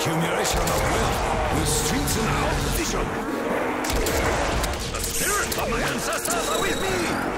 Accumulation of wealth will strengthen our position. The spirit of my ancestors are with me!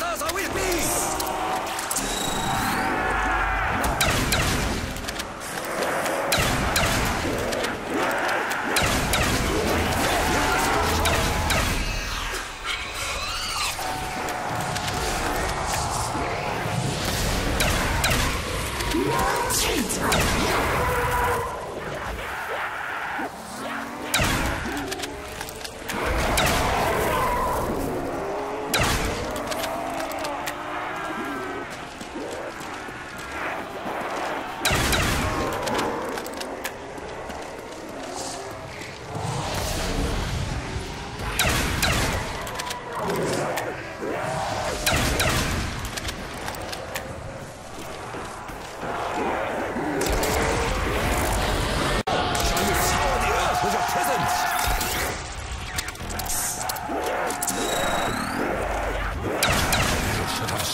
Masters are with me!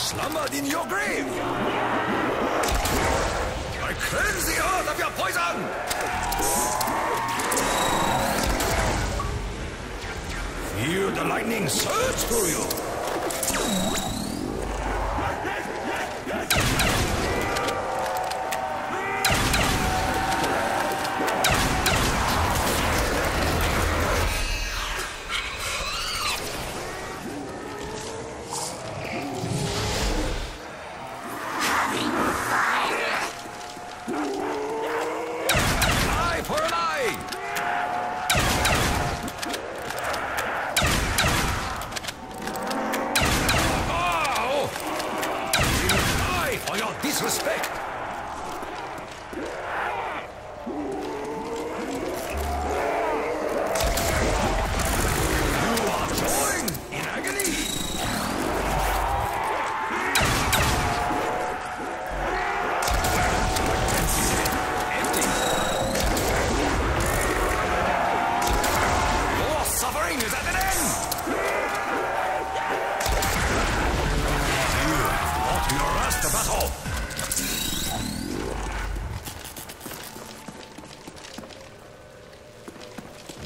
slumbered in your grave. I cleanse the earth of your poison! Feel the lightning surge through you!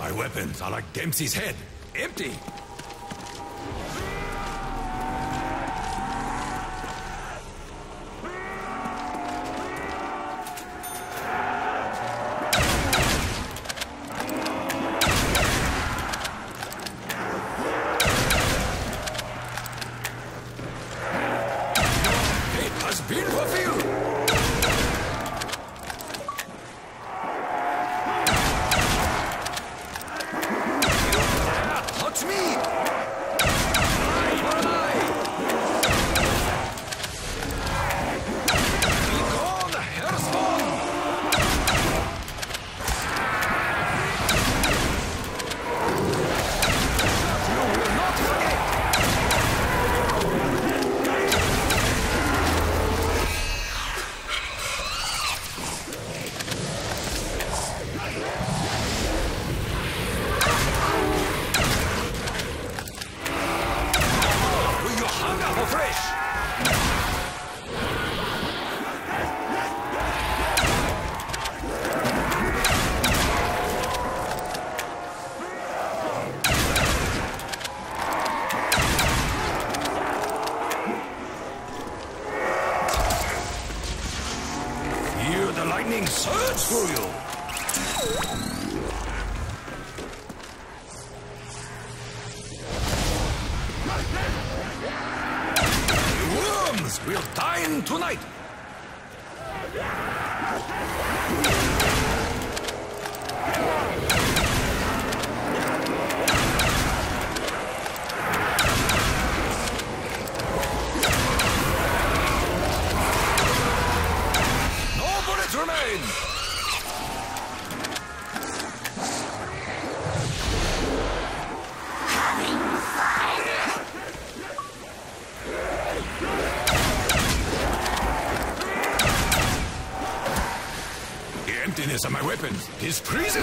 My weapons are like Dempsey's head. Empty! lightning surge through you. Weapons displeases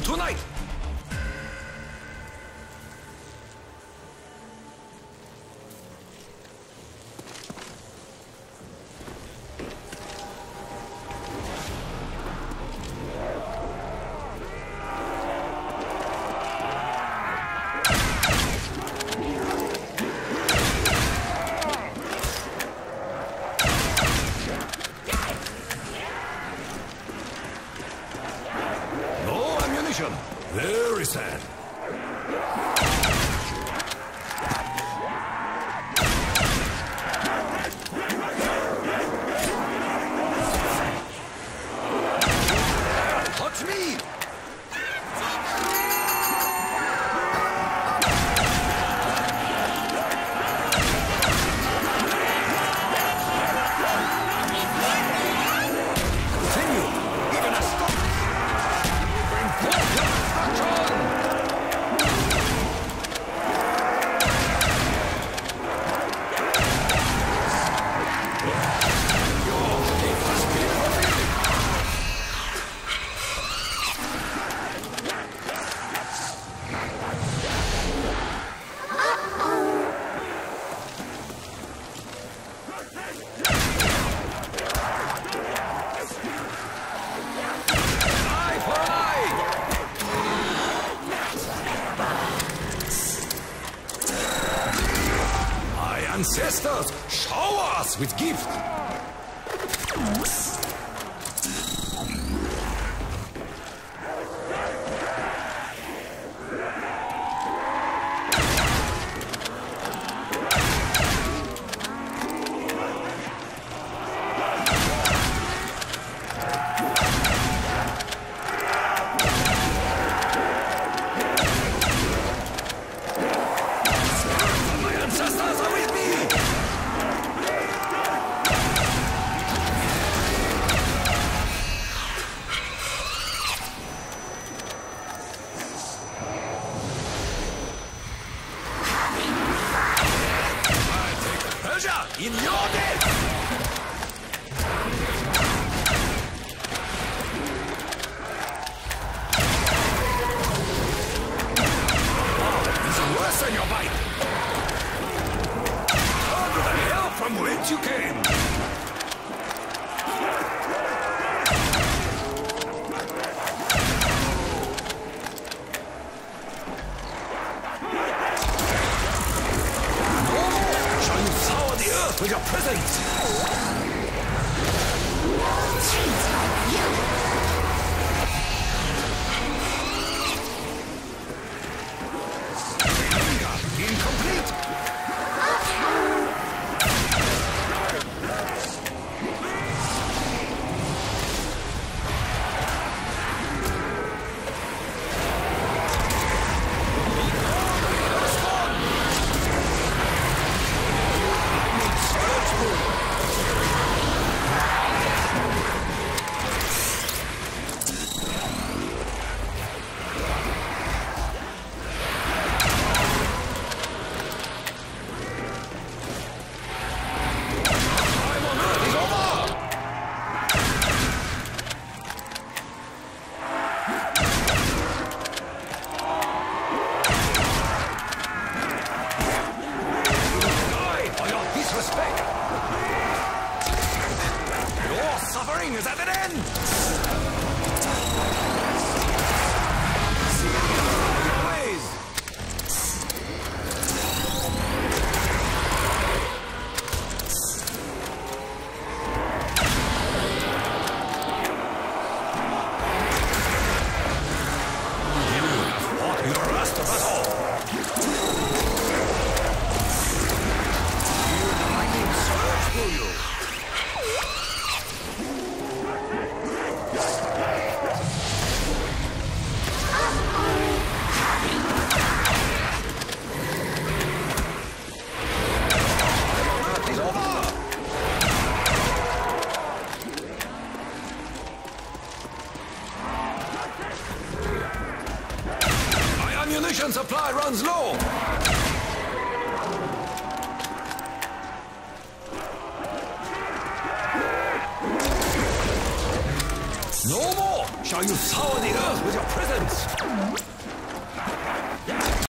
tonight! With gifts.